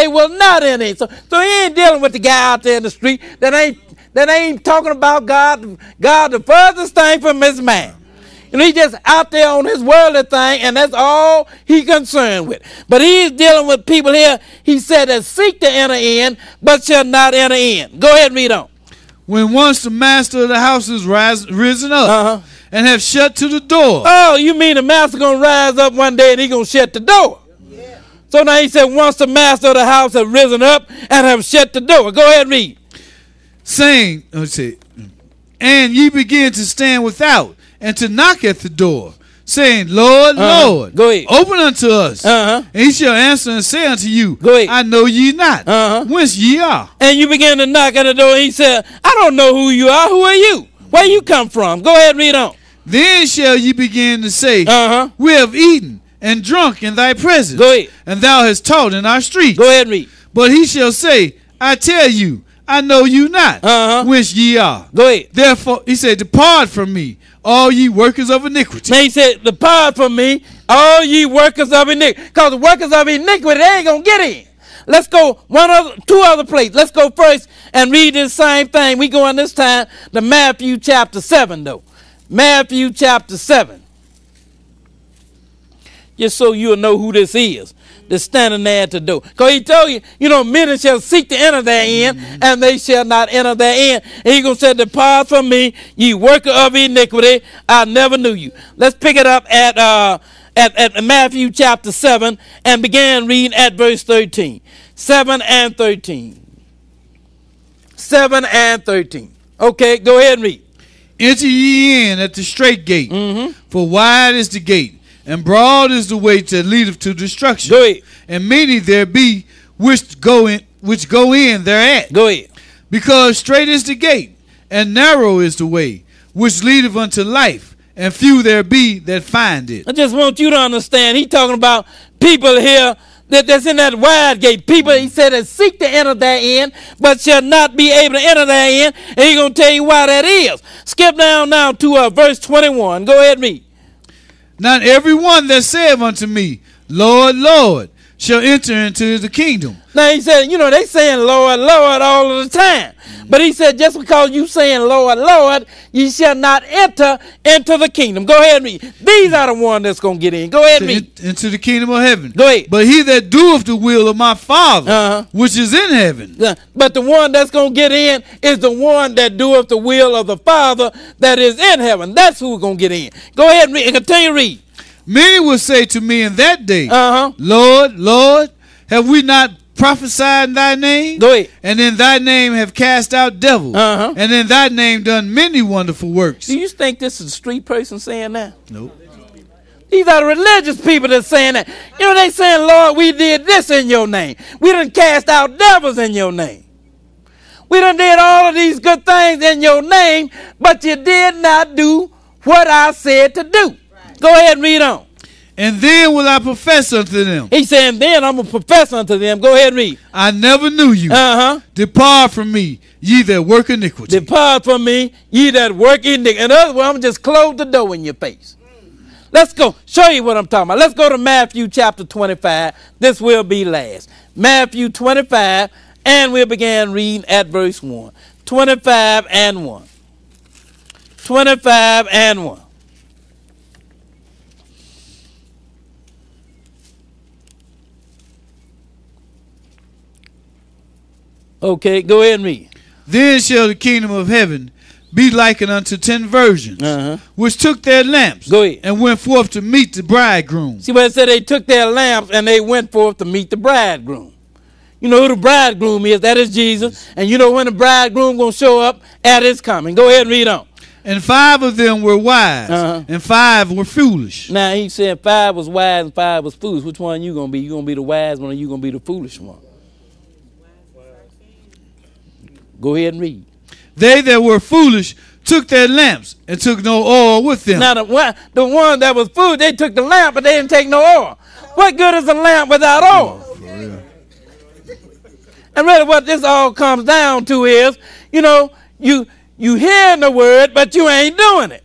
they will not enter in. So, so he ain't dealing with the guy out there in the street that ain't that ain't talking about God, God the furthest thing from his man. And he just out there on his worldly thing, and that's all he concerned with. But he's dealing with people here, he said, that seek to enter in, but shall not enter in. Go ahead and read on. When once the master of the house is rise, risen up Uh-huh. and have shut to the door, Oh, you mean the master gonna rise up one day and he gonna shut the door? So now he said, once the master of the house have risen up and have shut the door. Go ahead and read. saying, let's see, and ye begin to stand without and to knock at the door, saying, Lord, Uh-huh. Lord, Go ahead. open unto us. Uh-huh. And he shall answer and say unto you, Go ahead. I know ye not, Uh-huh. whence ye are. And you begin to knock at the door. He said, I don't know who you are. Who are you? Where you come from? Go ahead and read on. Then shall ye begin to say, Uh-huh. We have eaten and drunk in thy presence, Go ahead. and thou hast taught in our streets. Go ahead and read. But he shall say, I tell you, I know you not, Uh-huh. whence ye are. Go ahead. Therefore, he said, Depart from me, all ye workers of iniquity. Now he said, Depart from me, all ye workers of iniquity. Because the workers of iniquity, they ain't going to get in. Let's go one other, two other places. Let's go first and read the same thing. We going this time to Matthew chapter 7, though. Matthew chapter 7. Just so you'll know who this is that's standing there at the door. Because he told you, you know, many shall seek to enter therein, and they shall not enter therein. And he going to say, Depart from me, ye worker of iniquity, I never knew you. Let's pick it up at, uh, at, at Matthew chapter 7 and begin reading at verse 13. 7 and 13. 7 and 13. Okay, go ahead and read. Enter ye in at the strait gate, Mm-hmm. for wide is the gate, and broad is the way that leadeth to destruction. Go ahead. And many there be which go in which go in thereat. Go ahead. Because strait is the gate, and narrow is the way, which leadeth unto life, and few there be that find it. I just want you to understand. He talking about people here that, that's in that wide gate. People, he said, that seek to enter therein, but shall not be able to enter therein. And he going to tell you why that is. Skip down now to uh, verse 21. Go ahead read. Not every one that saith unto me, Lord, Lord, shall enter into the kingdom. Now he said, you know, they saying Lord, Lord all of the time. But he said, just because you saying Lord, Lord, you shall not enter into the kingdom. Go ahead and read. These are the one that's going to get in. Go ahead read. into the kingdom of heaven. Go ahead. But he that doeth the will of my Father, Uh-huh. which is in heaven. But the one that's going to get in is the one that doeth the will of the Father that is in heaven. That's who's going to get in. Go ahead and read. And continue to read. Many will say to me in that day, Uh-huh. Lord, Lord, have we not prophesied in thy name? Go ahead. And in thy name have cast out devils. Uh-huh. And in thy name done many wonderful works. Do you think this is a street person saying that? Nope. These are the religious people that's saying that. You know, they saying, Lord, we did this in your name. We done cast out devils in your name. We done did all of these good things in your name, but you did not do what I said to do. Go ahead and read on. And then will I profess unto them, He saying, then I'm a profess unto them. Go ahead and read. I never knew you. Uh-huh. Depart from me, ye that work iniquity. Depart from me, ye that work iniquity. In other words, I'm just close the door in your face. Let's go. Show you what I'm talking about. Let's go to Matthew chapter 25. This will be last. Matthew 25, and we'll begin reading at verse 1. 25 and 1. 25 and 1. Okay, go ahead and read. Then shall the kingdom of heaven be likened unto ten virgins, Uh-huh. which took their lamps and went forth to meet the bridegroom. See what it said? They took their lamps and they went forth to meet the bridegroom. You know who the bridegroom is? That is Jesus. And you know when the bridegroom gonna show up at his coming. Go ahead and read on. And five of them were wise, Uh-huh. and five were foolish. Now he said five was wise and five was foolish. Which one you gonna be? You gonna be the wise one or you gonna be the foolish one? Go ahead and read. They that were foolish took their lamps and took no oil with them. Now the one, the one that was foolish, they took the lamp, but they didn't take no oil. What good is a lamp without oil? And really, what this all comes down to is, you know, you you hearing the word, but you ain't doing it.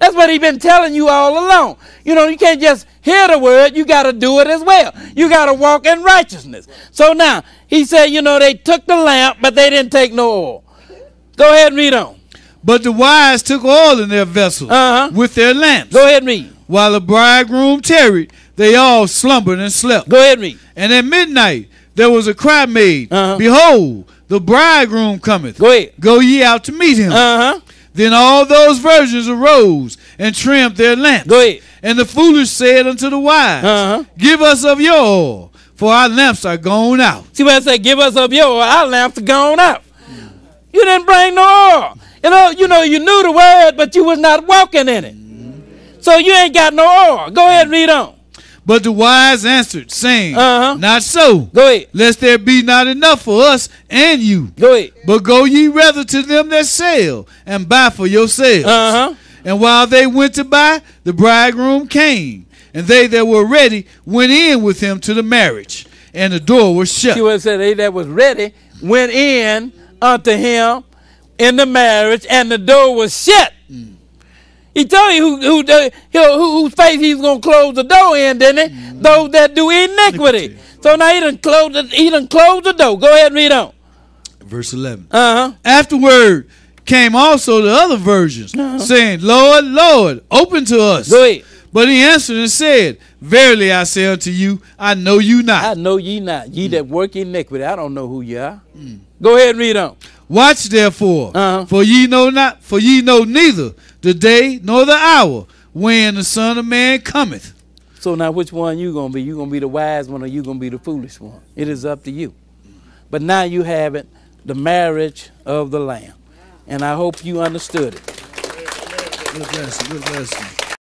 That's what he's been telling you all along. You know, you can't just hear the word, you got to do it as well. You got to walk in righteousness. So now, he said, you know, they took the lamp, but they didn't take no oil. Go ahead and read on. But the wise took oil in their vessels Uh-huh. with their lamps. Go ahead and read. While the bridegroom tarried, they all slumbered and slept. Go ahead and read. And at midnight there was a cry made, Uh-huh. Behold, the bridegroom cometh. Go ahead. Go ye out to meet him. Uh huh. Then all those virgins arose and trimmed their lamps. Go ahead. And the foolish said unto the wise, Uh-huh. Give us of your oil, for our lamps are gone out. See what I say? Give us of your oil. Our lamps are gone out. You didn't bring no oil. You know, you know, you knew the word, but you was not walking in it. So you ain't got no oil. Go ahead and read on. But the wise answered, saying, Uh-huh. Not so, Go ahead. lest there be not enough for us and you. Go ahead. But go ye rather to them that sell, and buy for yourselves. Uh huh. And while they went to buy, the bridegroom came, and they that were ready went in with him to the marriage, and the door was shut. What said? They that was ready went in unto him in the marriage, and the door was shut. He told you who who, who, who whose face he's gonna close the door in, didn't he? Those that do iniquity. So now he done closed the, he done closed the door. Go ahead and read on. Verse 11. Uh huh. Afterward came also the other virgins, saying, Lord, Lord, open to us. But he answered and said, Verily I say unto you, I know you not. I know ye not, ye that work iniquity. I don't know who ye are. Go ahead and read on. Watch therefore, Uh-huh. for ye know not, for ye know neither the day nor the hour when the Son of Man cometh. So now which one you gonna be? You gonna be the wise one or you gonna be the foolish one? It is up to you. But now you have it, the marriage of the Lamb. And I hope you understood it. Good lesson, good lesson.